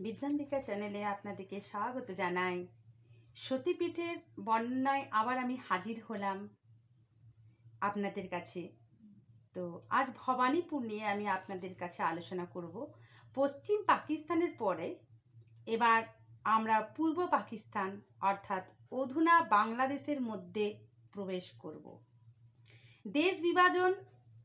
বিদ্যাম্বিকা চ্যানেলে আপনাদেরকে স্বাগত জানাই। সতীপীঠের বর্ণনায় আবার আমি হাজির হলাম আপনাদের কাছে। তো আজ ভবানীপুর নিয়ে আমি আপনাদের কাছে আলোচনা করব। পশ্চিম পাকিস্তানের পরে এবার আমরা পূর্ব পাকিস্তান, অর্থাৎ অধুনা বাংলাদেশের মধ্যে প্রবেশ করব। দেশ বিভাজন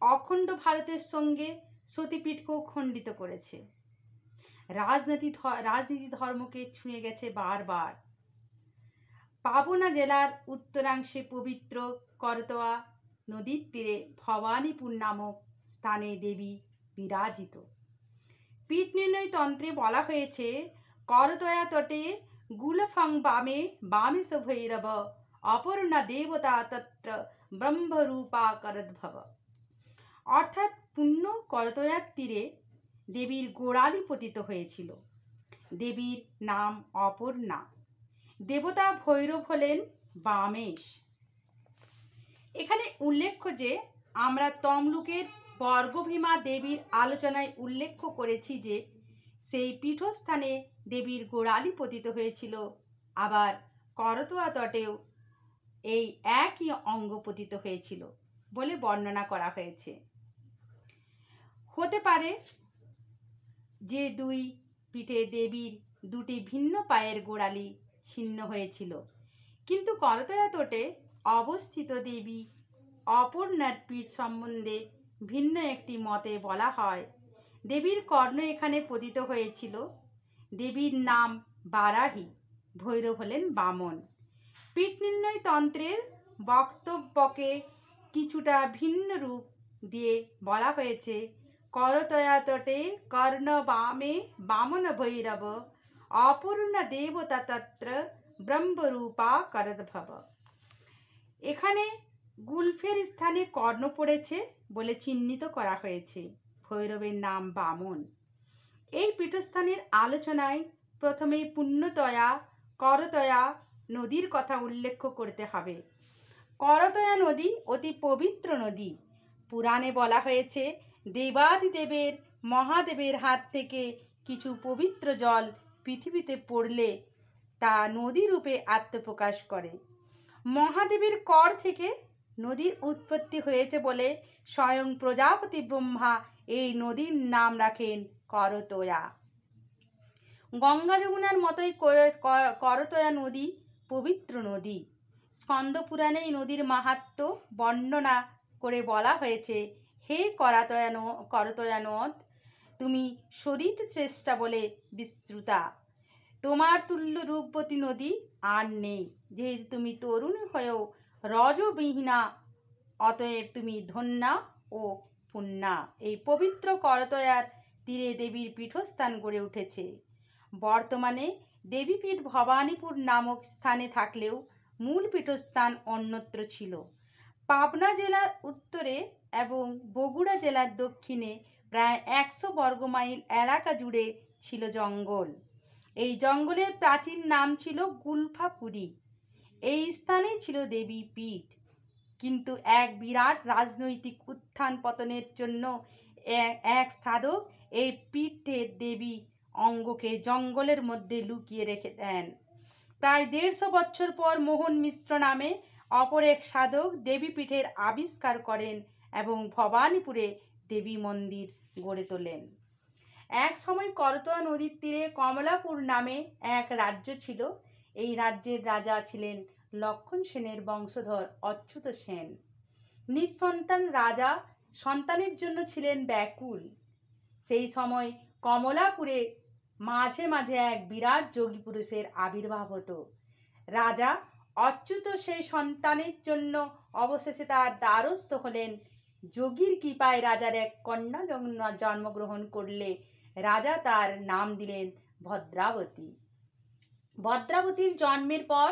অখণ্ড ভারতের সঙ্গে সতীপীঠকেও খণ্ডিত করেছে। রাজনীতি রাজনীতি ধর্মকে ছুঁয়ে গেছে বারবার। পাবনা জেলার উত্তরাংশে পবিত্র করতোয়া নদীর তীরে ভবানীপুর নামক স্থানে দেবী বিরাজিত। পীঠ নির্ণয় তন্ত্রে বলা হয়েছে, করতয়া তটে গুলফং বামে বামে ভৈরব অপর্ণা দেবতা তত্র ব্রহ্মরূপা করদ্ভব। অর্থাৎ পুণ্য করতয়ার তীরে দেবীর গোড়ালি পতিত হয়েছিল। দেবীর নাম অপর্ণা। দেবতা ভৈরব হলেন বামেশ। এখানে উল্লেখ্য যে, আমরা তমলুকের বর্গভীমা দেবীর আলোচনায় উল্লেখ করেছি যে, সেই পীঠস্থানে দেবীর গোড়ালি পতিত হয়েছিল। আবার করতোয়া তটেও এই একই অঙ্গ পতিত হয়েছিল বলে বর্ণনা করা হয়েছে। হতে পারে যে দুই পিঠে দেবীর দুটি ভিন্ন পায়ের গোড়ালি ছিন্ন হয়েছিল। কিন্তু করতয়া তোটে অবস্থিত দেবী অপর্ণার পীঠ সম্বন্ধে ভিন্ন একটি মতে বলা হয়। দেবীর কর্ণ এখানে পতিত হয়েছিল। দেবীর নাম বারাহি, ভৈরব হলেন বামন। পীঠ নির্ণয় তন্ত্রের বক্তব্যকে কিছুটা ভিন্ন রূপ দিয়ে বলা হয়েছে করতয়া তটে কর্ণ বামে বামন ভৈরব অপূর্ণ দেবতা তত্র ব্রহ্মরূপা করদ্ভব এখানে গুলফের স্থানে কর্ণ পড়েছে বলে চিহ্নিত করা হয়েছে। ভৈরবের নাম বামন। এই পীঠস্থানের আলোচনায় প্রথমে পুণ্যতয়া, করতয়া নদীর কথা উল্লেখ করতে হবে। করতয়া নদী অতি পবিত্র নদী। পুরাণে বলা হয়েছে দেবাদিদেবের, মহাদেবের হাত থেকে কিছু পবিত্র জল পৃথিবীতে পড়লে তা নদী রূপে আত্মপ্রকাশ করে। মহাদেবের কর থেকে নদীর উৎপত্তি হয়েছে বলে স্বয়ং প্রজাপতি ব্রহ্মা এই নদীর নাম রাখেন করতোয়া। গঙ্গা যমুনার মতোই করতোয়া নদী পবিত্র নদী। স্কন্দ পুরাণে এই নদীর মাহাত্ম বর্ণনা করে বলা হয়েছে হে করাতয়ান করতয়ানদ তুমি শরীর চেষ্টা বলে বিশ্রুতা তোমার তুল্য রূপবতী নদী আর নেই, যেহেতু তুমি তরুণ হয়েও রজবিহীনা, অতএব তুমি ধন্যা ও পুণ্যা। এই পবিত্র করতয়ার তীরে দেবীর পীঠস্থান গড়ে উঠেছে। বর্তমানে দেবীপীঠ ভবানীপুর নামক স্থানে থাকলেও মূল পীঠস্থান অন্যত্র ছিল। পাবনা জেলার উত্তরে এবং বগুড়া জেলার দক্ষিণে প্রায় একশো বর্গমাইল এলাকা জুড়ে ছিল জঙ্গল। এই জঙ্গলের প্রাচীন নাম ছিল গুলফাপুরী এই স্থানেই ছিল দেবী পীঠ। কিন্তু এক বিরাট রাজনৈতিক উত্থান পতনের জন্য এক সাধক এই পীঠের দেবী অঙ্গকে জঙ্গলের মধ্যে লুকিয়ে রেখে দেন। প্রায় দেড়শো বছর পর মোহন মিশ্র নামে অপর এক সাধক দেবীপীঠের আবিষ্কার করেন এবং ভবানীপুরে দেবী মন্দির গড়ে তোলেন। এক সময় করতোয়া নদীর তীরে কমলাপুর নামে এক রাজ্য ছিল। এই রাজ্যের রাজা ছিলেন লক্ষণ সেনের বংশধর অচ্যুত সেন। নিঃসন্তান রাজা সন্তানের জন্য ছিলেন ব্যাকুল। সেই সময় কমলাপুরে মাঝে মাঝে এক বিরাট যোগী পুরুষের আবির্ভাব হতো। রাজা অচ্যুত সেই সন্তানের জন্য অবশেষে তার দ্বারস্থ হলেন। যোগীর কৃপায় রাজার এক কন্যা জন্মগ্রহণ করলে রাজা তার নাম দিলেন ভদ্রাবতী। ভদ্রাবতীর জন্মের পর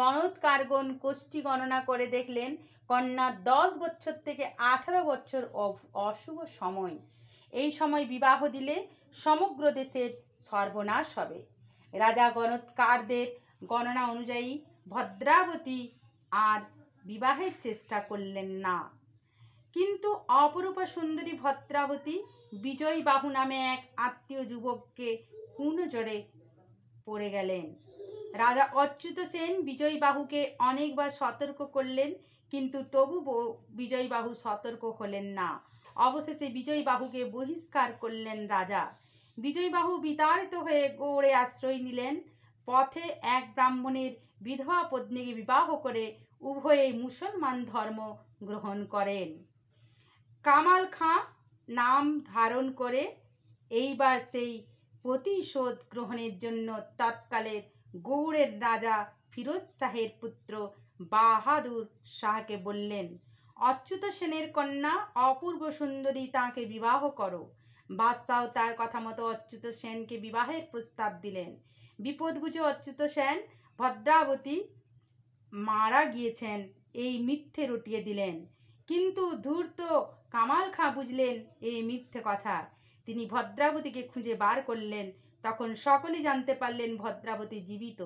গণৎকারগণ কোষ্ঠী গণনা করে দেখলেন কন্যা দশ বছর থেকে আঠারো বছর অশুভ সময়। এই সময় বিবাহ দিলে সমগ্র দেশের সর্বনাশ হবে। রাজা গণৎকারদের গণনা অনুযায়ী ভদ্রাবতী আর বিবাহের চেষ্টা করলেন না। কিন্তু অপরূপা সুন্দরী ভদ্রাবতী বিজয় বাহু নামে এক আত্মীয় যুবককে জোরে পড়ে গেলেন। রাজা অচ্যুত সেন বিজয় বাহুকে অনেকবার সতর্ক করলেন, কিন্তু তবু বিজয় বাহু সতর্ক হলেন না। অবশেষে বিজয় বাহুকে বহিষ্কার করলেন রাজা। বিজয় বাহু বিতাড়িত হয়ে গৌড়ে আশ্রয় নিলেন। পথে এক ব্রাহ্মণের বিধবা পত্নীকে বিবাহ করে উভয়ে মুসলমান ধর্ম গ্রহণ করেন। কামাল খাঁ নাম ধারণ করে এইবার সেই প্রতিশোধ গ্রহণের জন্য তৎকালের গৌড়ের রাজা ফিরোজ শাহের পুত্র বাহাদুর শাহকে বললেন, অচ্যুত সেনের কন্যা, অপূর্ব সুন্দরী তাকে বিবাহ করো। বাদশাহ তার কথা মতো অচ্যুত সেনকে বিবাহের প্রস্তাব দিলেন। বিপদ বুঝে অচ্যুত সেন ভদ্রাবতী মারা গিয়েছেন। এই মিথ্যে রটিয়ে দিলেন। কিন্তু ধূর্ত কামাল খাঁ বুঝলেন এই মিথ্যে কথা। তিনি ভদ্রাবতীকে খুঁজে বার করলেন। তখন সকলে জানতে পারলেন ভদ্রাবতী জীবিত।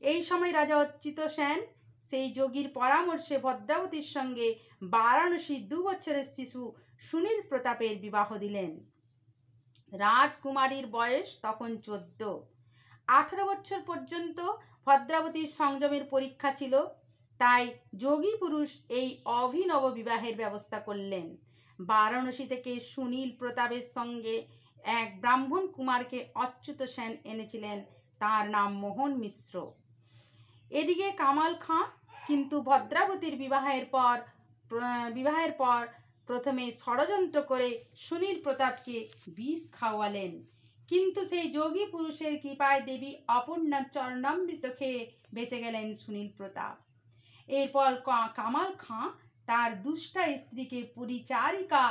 এই সময় রাজা অচ্যুত সেন সেই যোগীর পরামর্শে ভদ্রাবতীর সঙ্গে বারাণসী দু বছরের শিশু সুনীল প্রতাপের বিবাহ দিলেন। রাজকুমারীর বয়স তখন চোদ্দ। আঠারো বছর পর্যন্ত ভদ্রাবতীর সংযমের পরীক্ষা ছিল। তাই যোগী পুরুষ এই অভিনব বিবাহের ব্যবস্থা করলেন। বারাণসী থেকে সুনীল প্রতাপের সঙ্গে এক ব্রাহ্মণ কুমারকে অচ্যুত সেন এনেছিলেন। তার নাম মোহন মিশ্র। এদিকে কামাল খাঁ কিন্তু ভদ্রাবতীর বিবাহের পর বিবাহের পর প্রথমে ষড়যন্ত্র করে সুনীল প্রতাপকে বিষ খাওয়ালেন। কিন্তু সেই যোগী পুরুষের কৃপায় দেবী অপর্ণার চরণামৃত খেয়ে বেঁচে গেলেন সুনীল প্রতাপ। এরপর কামাল খাঁ তার দুষ্টা স্ত্রীকে পরিচারিকা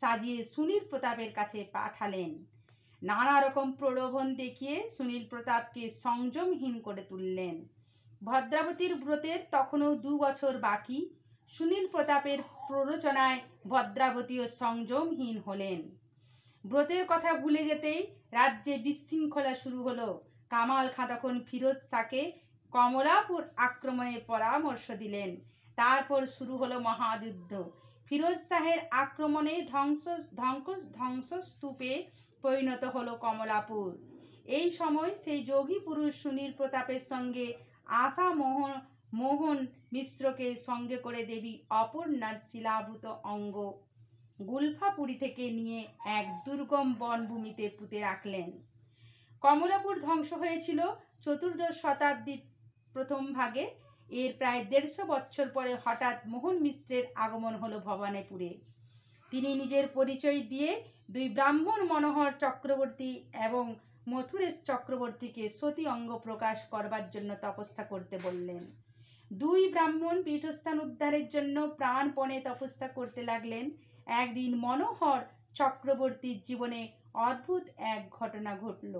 সাজিয়ে সুনীল প্রতাপের কাছে পাঠালেন। নানা রকম প্রলোভন দেখিয়ে সুনীল প্রতাপকে সংযমহীন করে তুললেন। ভদ্রাবতীর ব্রতের তখনও দু বছর বাকি। সুনীল প্রতাপের প্ররোচনায় ভদ্রাবতীও সংযমহীন হলেন। ব্রতের কথা ভুলে যেতেই রাজ্যে বিশৃঙ্খলা শুরু হলো। কামাল খাঁ তখন ফিরোজ শাহকে কমলাপুর আক্রমণের পরামর্শ দিলেন। তারপর শুরু হলো মহাযুদ্ধ। ফিরোজ শাহের আক্রমণে ধ্বংস ধ্বংস, ধ্বংসস্তূপে পরিণত হলো কমলাপুর। এই সময় সেই যোগী পুরুষ সুনীল প্রতাপের সঙ্গে আশা মোহন মোহন মিশ্রকে সঙ্গে করে দেবী অপর্ণার শিলাভূত অঙ্গ গুলফাপুরী থেকে নিয়ে এক দুর্গম বনভূমিতে পুঁতে রাখলেন। কমলাপুর ধ্বংস হয়েছিল চতুর্দশ শতাব্দীর প্রথম ভাগে। এর প্রায় দেড়শো বছর পরে হঠাৎ মোহন মিশ্রের আগমন হলো ভবানীপুরে। তিনি নিজের পরিচয় দিয়ে দুই ব্রাহ্মণ মনোহর চক্রবর্তী এবং মথুরেশ চক্রবর্তীকে সতী অঙ্গ প্রকাশ করবার জন্য তপস্যা করতে বললেন। দুই ব্রাহ্মণ পীঠস্থান উদ্ধারের জন্য প্রাণপণে তপস্যা করতে লাগলেন। একদিন মনোহর চক্রবর্তীর জীবনে অদ্ভুত এক ঘটনা ঘটল।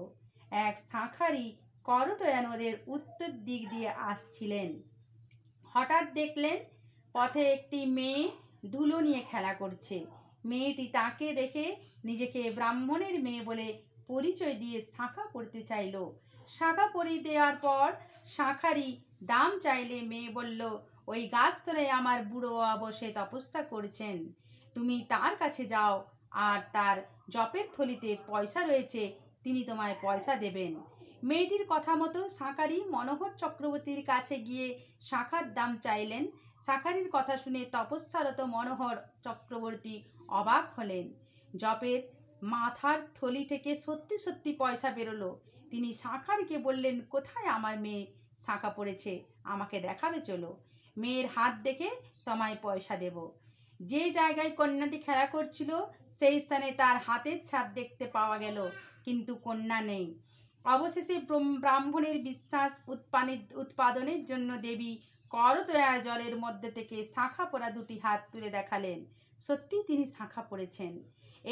এক শাঁখারি করতয়া নদের উত্তর দিক দিয়ে আসছিলেন। হঠাৎ দেখলেন, পথে একটি মেয়ে ধুলো নিয়ে খেলা করছে। মেয়েটি তাকে দেখে নিজেকে ব্রাহ্মণের মেয়ে বলে পরিচয় দিয়ে শাঁখা পড়তে চাইল। শাঁখা পরিয়ে দেওয়ার পর শাঁখারি দাম চাইলে মেয়ে বলল, ওই গাছতলায় আমার বুড়ো বসে তপস্যা করছেন। তুমি তার কাছে যাও, আর তার জপের থলিতে পয়সা রয়েছে, তিনি তোমায় পয়সা দেবেন। মেয়েটির কথা মতো শাঁখারি মনোহর চক্রবর্তীর কাছে গিয়ে শাঁখার দাম চাইলেন। শাঁখারির কথা শুনে তপস্যারত মনোহর চক্রবর্তী অবাক হলেন। জপের মাথার থলি থেকে সত্যি সত্যি পয়সা বেরোলো। তিনি শাঁখারিকে বললেন, কোথায় আমার মেয়ে? শাঁখা পড়েছে, আমাকে দেখাবে, চলো। মেয়ের হাত দেখে তোমায় পয়সা দেব। যে জায়গায় কন্যাটি খেলা করছিল, সেই স্থানে তার হাতের ছাপ দেখতে পাওয়া গেল, কিন্তু কন্যা নেই। অবশেষে ব্রাহ্মণের বিশ্বাস উৎপাদনের জন্য দেবী করতয়া জলের মধ্যে থেকে শাঁখা পড়া দুটি হাত তুলে দেখালেন। সত্যি তিনি শাঁখা পড়েছেন।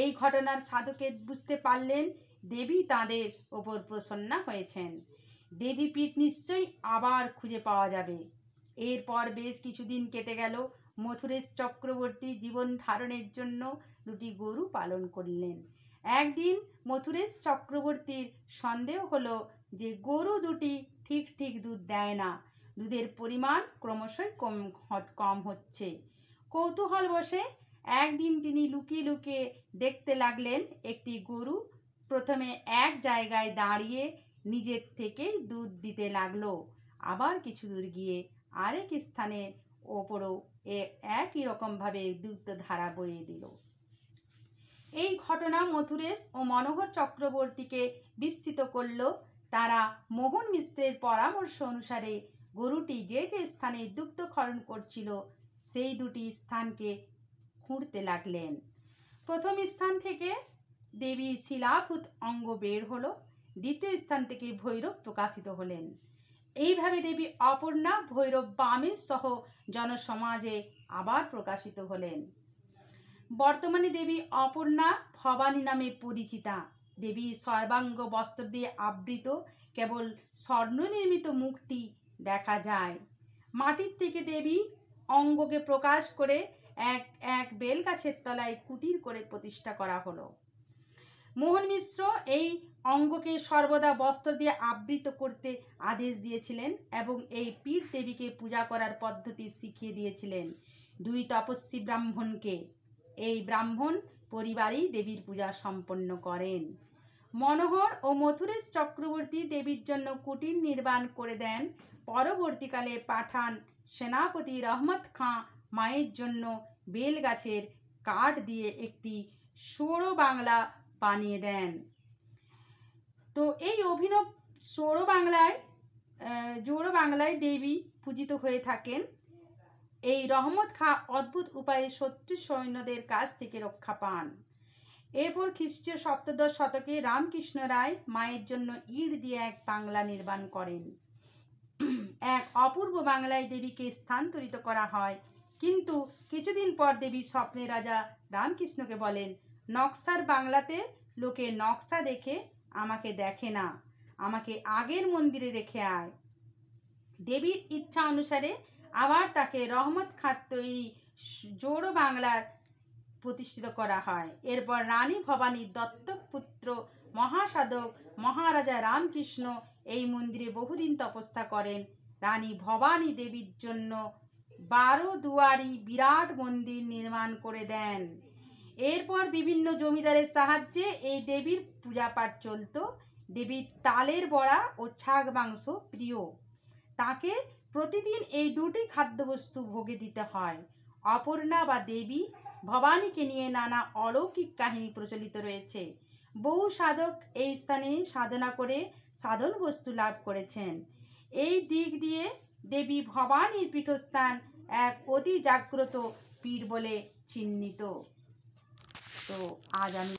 এই ঘটনার সাধকে বুঝতে পারলেন, দেবী তাদের ওপর প্রসন্না হয়েছেন। দেবী পীঠ নিশ্চয়ই আবার খুঁজে পাওয়া যাবে। এরপর বেশ কিছুদিন কেটে গেল। মথুরেশ চক্রবর্তী জীবন ধারণের জন্য দুটি গরু পালন করলেন। একদিন মথুরেশ চক্রবর্তীর সন্দেহ হলো যে গরু দুটি ঠিক ঠিক দুধ দেয় না। দুধের পরিমাণ ক্রমশই কম কম হচ্ছে। কৌতূহল বসে একদিন তিনি লুকিয়ে লুকিয়ে দেখতে লাগলেন, একটি গরু প্রথমে এক জায়গায় দাঁড়িয়ে নিজের থেকেই দুধ দিতে লাগল। আবার কিছু দূর গিয়ে আরেক স্থানের ওপরও একই রকমভাবে দুগ্ধ ধারা বয়ে দিল। এই ঘটনা মথুরেশ ও মনোহর চক্রবর্তীকে বিস্মিত করল। তারা মোহন মিশ্রের পরামর্শ অনুসারে গরুটি যে যে স্থানে দুগ্ধক্ষরণ করছিল, সেই দুটি স্থানকে খুঁড়তে লাগলেন। প্রথম স্থান থেকে দেবী শিলাভূত অঙ্গ বের হলো। দ্বিতীয় স্থান থেকে ভৈরব প্রকাশিত হলেন। এইভাবে দেবী অপর্ণা ভৈরব বামের সহ জনসমাজে আবার প্রকাশিত হলেন। বর্তমানে দেবী অপর্ণা ভবানী নামে পরিচিতা। দেবী সর্বাঙ্গ বস্ত্র দিয়ে আবৃত, কেবল স্বর্ণ নির্মিত মুখটি দেখা যায়। মাটির থেকে দেবী অঙ্গকে প্রকাশ করে এক এক বেল গাছের তলায় কুটির করে প্রতিষ্ঠা করা হলো। মোহন মিশ্র এই অঙ্গকে সর্বদা বস্ত্র দিয়ে আবৃত করতে আদেশ দিয়েছিলেন এবং এই পীর দেবীকে পূজা করার পদ্ধতি শিখিয়ে দিয়েছিলেন। দুই তপস্বী ব্রাহ্মণকে এই ব্রাহ্মণ পরিবারেই দেবীর পূজা সম্পন্ন করেন। মনোহর ও মথুরেশ চক্রবর্তী দেবীর জন্য কুটির নির্মাণ করে দেন। পরবর্তীকালে পাঠান সেনাপতি রহমত খাঁ মায়ের জন্য বেল গাছের কাঠ দিয়ে একটি ষোড়ো বাংলা বানিয়ে দেন। তো এই অভিনব ষোড়ো বাংলায় জোড়ো বাংলায় দেবী পূজিত হয়ে থাকেন। এই রহমত খাঁ অদ্ভুত উপায়ে শত্রু সৈন্যদের কাছ থেকে রক্ষা পান। এরপর খ্রিস্টীয় সপ্তদশ শতকে রামকৃষ্ণ রায় মায়ের জন্য ইট দিয়ে এক বাংলা নির্মাণ করেন। এক অপূর্ব বাংলায় দেবীকে স্থানান্তরিত করা হয়। কিন্তু কিছুদিন পর দেবী স্বপ্নে রাজা রামকৃষ্ণকে বলেন নকশার বাংলাতে লোকে নকশা দেখে আমাকে দেখে না। আমাকে আগের মন্দিরে রেখে আয়। দেবীর ইচ্ছা অনুসারে আবার তাকে রহমত খাত তৈরি জোড়ো বাংলার প্রতিষ্ঠিত করা হয়। এরপর রানী ভবানীর দত্তক পুত্র, মহাসাধক মহারাজা রামকৃষ্ণ এই মন্দিরে বহুদিন তপস্যা করেন। রানী ভবানী দেবীর জন্য বারো দুয়ারি বিরাট মন্দির নির্মাণ করে দেন। এরপর বিভিন্ন জমিদারের সাহায্যে এই দেবীর পূজা পাঠ চলত। দেবীর তালের বড়া ও ছাগ মাংস প্রিয়। তাকে প্রতিদিন এই দুটি খাদ্যবস্তু ভোগে দিতে হয়। অপর্ণা বা দেবী ভবানীকে নিয়ে নানা অলৌকিক কাহিনী প্রচলিত রয়েছে। বহু সাধক এই স্থানে সাধনা করে সাধন বস্তু লাভ করেছেন। এই দিক দিয়ে দেবী ভবানীর পীঠস্থান এক অতি জাগ্রত পীর বলে চিহ্নিত। তো আজ আমি